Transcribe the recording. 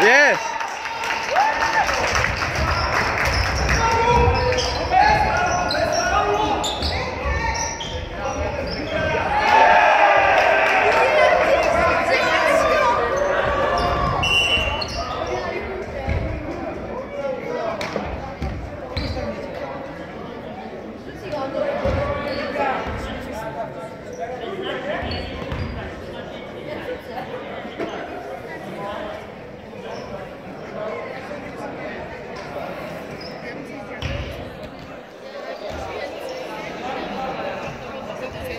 Yes.